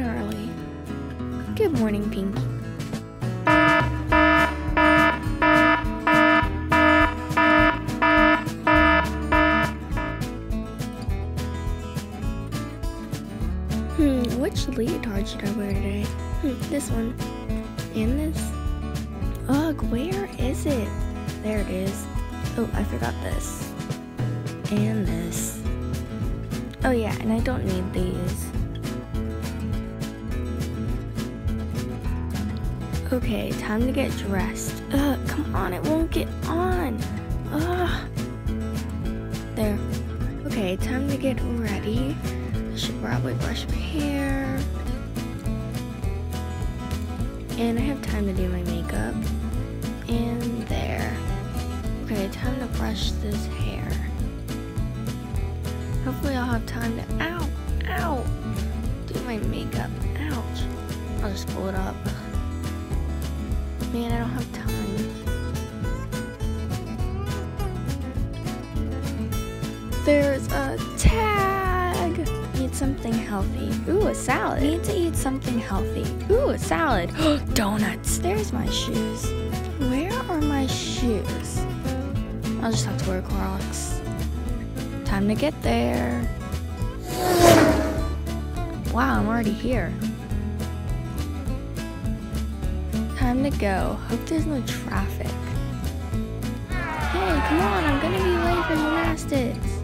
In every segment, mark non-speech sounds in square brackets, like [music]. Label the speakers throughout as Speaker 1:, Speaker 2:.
Speaker 1: early. Good morning, Pinky. Hmm, which leotard should I wear today? Hmm, this one. And this. Ugh, where is it? There it is. Oh, I forgot this. And this. Oh yeah, and I don't need these. Okay, time to get dressed. Ugh, come on, it won't get on. Ugh. There. Okay, time to get ready. I should probably brush my hair. And I have time to do my makeup. And there. Okay, time to brush this hair. Hopefully I'll have time to, ow, ow, do my makeup. Ouch. I'll just pull it up. Man, I don't have time. There's a tag. Eat something healthy. Ooh, a salad. Need to eat something healthy. Ooh, a salad. [gasps] Donuts. There's my shoes. Where are my shoes? I'll just have to wear Crocs. Time to get there. Wow, I'm already here. Time to go. Hope there's no traffic. Hey, come on, I'm gonna be late for gymnastics.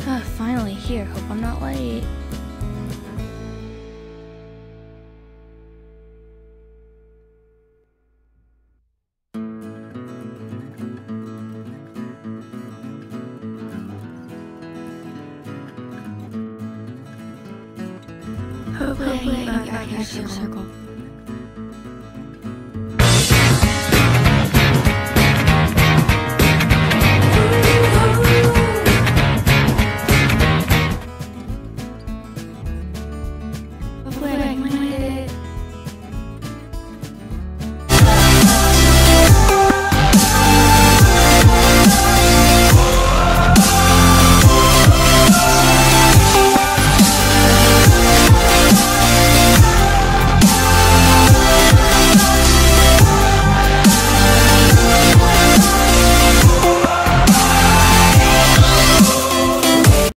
Speaker 1: Ah, finally here. Hope I'm not late. Hopefully, I can get back in the circle.